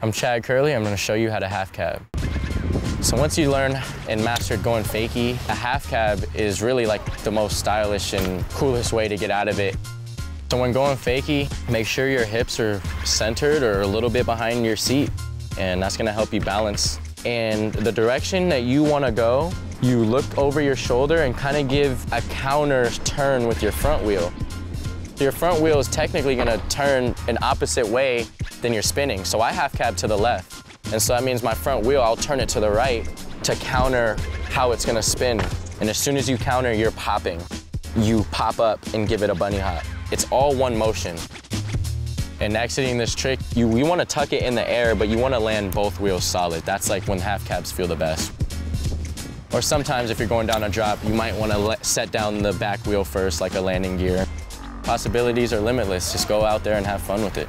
I'm Chad Kerley. I'm to show you how to half cab. So once you learn and mastered going fakie, a half cab is really like the most stylish and coolest way to get out of it. So when going fakie, make sure your hips are centered or a little bit behind your seat, and that's gonna help you balance. And the direction that you wanna go, you look over your shoulder and kind of give a counter turn with your front wheel. Your front wheel is technically gonna turn an opposite way than you're spinning. So I half cab to the left. And so that means my front wheel, I'll turn it to the right to counter how it's gonna spin. And as soon as you counter, you're popping. You pop up and give it a bunny hop. It's all one motion. And exiting this trick, you, you wanna tuck it in the air, but you wanna land both wheels solid. That's like when half cabs feel the best. Or sometimes if you're going down a drop, you might wanna set down the back wheel first, like a landing gear. Possibilities are limitless. Just go out there and have fun with it.